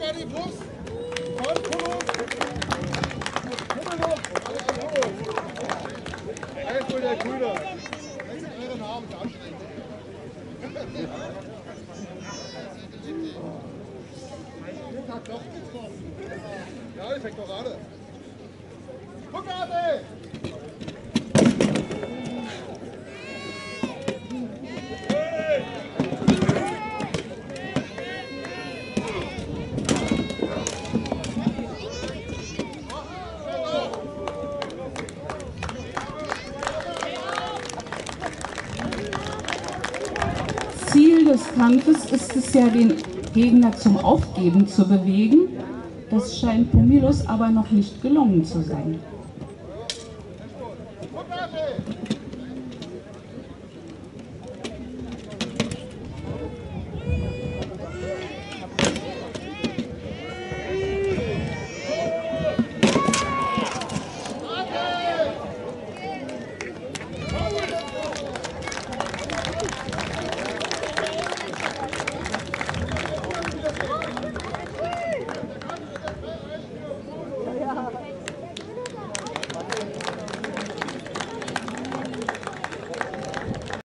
Ready Plus von Kulus. Kummelhof. Alkohol der Grüne. Wechselt eure Namen, ist anstrengend. Luca Knochen. Ja, ich fängt doch an. Guck, Arte! Des Kampfes ist es ja, den Gegner zum Aufgeben zu bewegen. Das scheint Pumilus aber noch nicht gelungen zu sein.